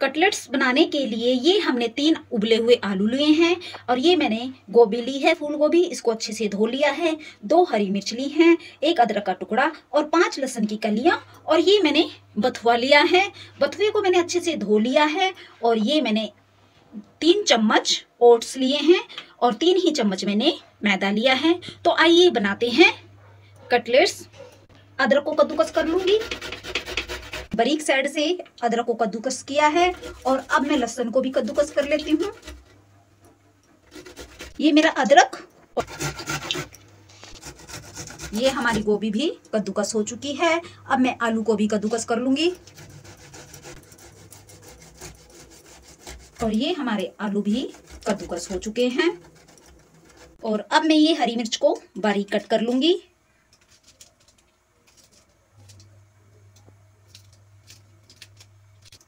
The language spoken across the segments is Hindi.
कटलेट्स बनाने के लिए ये हमने तीन उबले हुए आलू लिए हैं और ये मैंने गोभी ली है, फूल गोभी, इसको अच्छे से धो लिया है, दो हरी मिर्च ली हैं, एक अदरक का टुकड़ा और पाँच लहसुन की कलियाँ और ये मैंने बथुआ लिया है। बथुए को मैंने अच्छे से धो लिया है और ये मैंने तीन चम्मच ओट्स लिए हैं और तीन ही चम्मच मैंने मैदा लिया है। तो आइए बनाते हैं कटलेट्स। अदरक को कद्दूकस कर लूँगी। बारीक साइड से अदरक को कद्दूकस किया है और अब मैं लहसुन को भी कद्दूकस कर लेती हूँ। ये मेरा अदरक। ये हमारी गोभी भी कद्दूकस हो चुकी है। अब मैं आलू को भी कद्दूकस कर लूँगी। और ये हमारे आलू भी कद्दूकस हो चुके हैं। और अब मैं ये हरी मिर्च को बारीक कट कर लूँगी।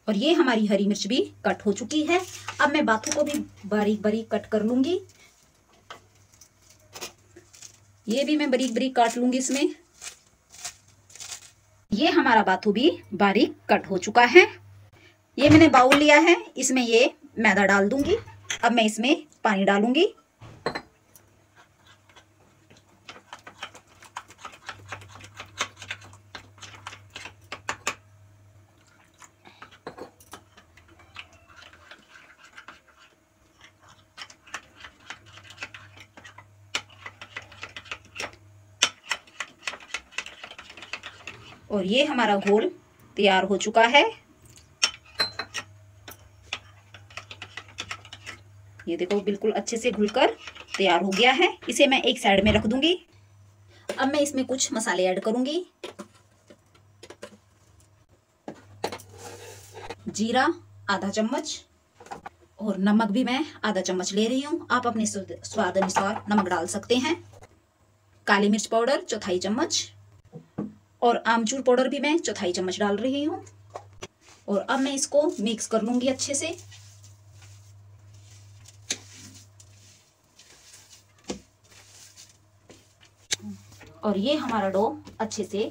और ये हमारी हरी मिर्च भी कट हो चुकी है। अब मैं बाथू को भी बारीक बारीक कट कर लूँगी। ये भी मैं बारीक बारीक काट लूँगी इसमें। ये हमारा बाथू भी बारीक कट हो चुका है। ये मैंने बाउल लिया है, इसमें ये मैदा डाल दूँगी। अब मैं इसमें पानी डालूँगी। और ये हमारा घोल तैयार हो चुका है। ये देखो, बिल्कुल अच्छे से घुलकर तैयार हो गया है। इसे मैं एक साइड में रख दूँगी। अब मैं इसमें कुछ मसाले ऐड करूँगी। जीरा, आधा चम्मच, और नमक भी मैं आधा चम्मच ले रही हूँ। आप अपने स्वाद अनुसार नमक डाल सकते हैं। काली मिर्च पाउडर, चौथाई चम्मच। और आमचूर पाउडर भी मैं चौथाई चम्मच डाल रही हूँ। और अब मैं इसको मिक्स कर लूँगी अच्छे से। और ये हमारा डो अच्छे से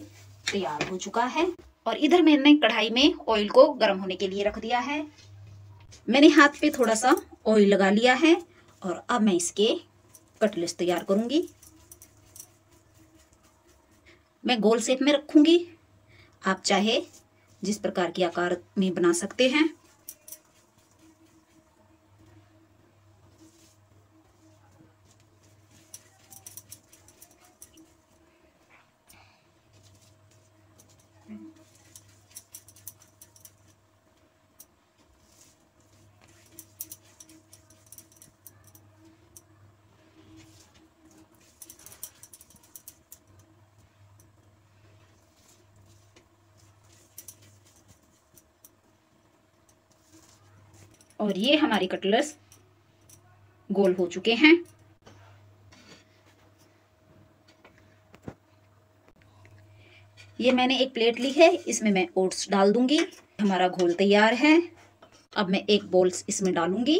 तैयार हो चुका है। और इधर मैंने कढ़ाई में ऑयल को गर्म होने के लिए रख दिया है। मैंने हाथ पे थोड़ा सा ऑयल लगा लिया है। और अब मैं इसके कटलेट्स तैयार करूँगी। मैं गोल शेप में रखूँगी। आप चाहे जिस प्रकार की आकार में बना सकते हैं। और ये हमारी कटलर्स गोल हो चुके हैं। ये मैंने एक प्लेट ली है, इसमें मैं ओट्स डाल दूँगी। हमारा घोल तैयार है। अब मैं एक बोल्स इसमें डालूँगी।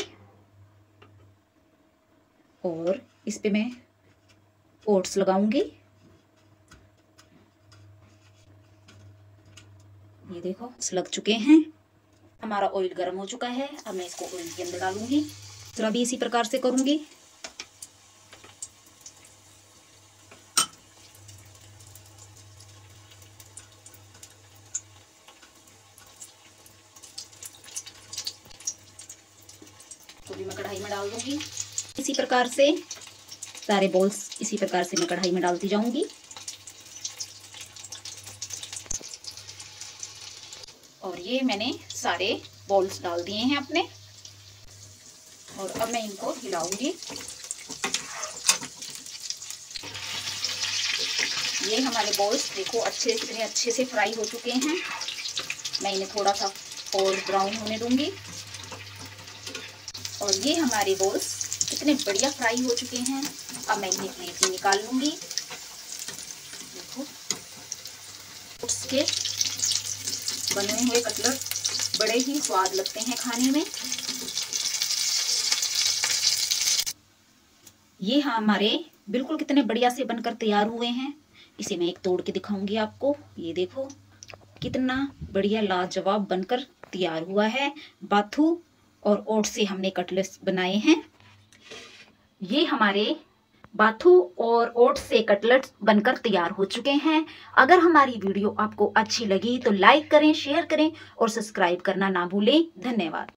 और इस पे मैं ओट्स लगाऊँगी। ये देखो लग चुके हैं। हमारा ऑयल गर्म हो चुका है। अब मैं इसको ऑयल के अंदर डालूँगी। दूसरा भी इसी प्रकार से करूँगी। तो भी मैं कढ़ाई में डाल दूँगी। इसी प्रकार से सारे बॉल्स इसी प्रकार से मैं कढ़ाई में डालती जाऊँगी। और ये मैंने सारे बॉल्स डाल दिए हैं अपने। और अब मैं इनको हिलाऊँगी। ये हमारे बॉल्स देखो अच्छे कितने अच्छे से फ्राई हो चुके हैं। मैं इन्हें थोड़ा सा और ब्राउन होने दूँगी। और ये हमारे बॉल्स कितने बढ़िया फ्राई हो चुके हैं। अब मैं इन्हें प्लेट में निकाल लूँगी। देखो। उसके बने हुए कटलेट बड़े ही स्वाद लगते हैं खाने में। ये हाँ हमारे बिल्कुल कितने बढ़िया से बनकर तैयार हुए हैं। इसे मैं एक तोड़ के दिखाऊँगी आपको। ये देखो, कितना बढ़िया लाजवाब बनकर तैयार हुआ है। बाथू और ओट से हमने कटलेट्स बनाए हैं। ये हमारे बाथू और ओट्स से कटलेट्स बनकर तैयार हो चुके हैं। अगर हमारी वीडियो आपको अच्छी लगी तो लाइक करें, शेयर करें और सब्सक्राइब करना ना भूलें। धन्यवाद।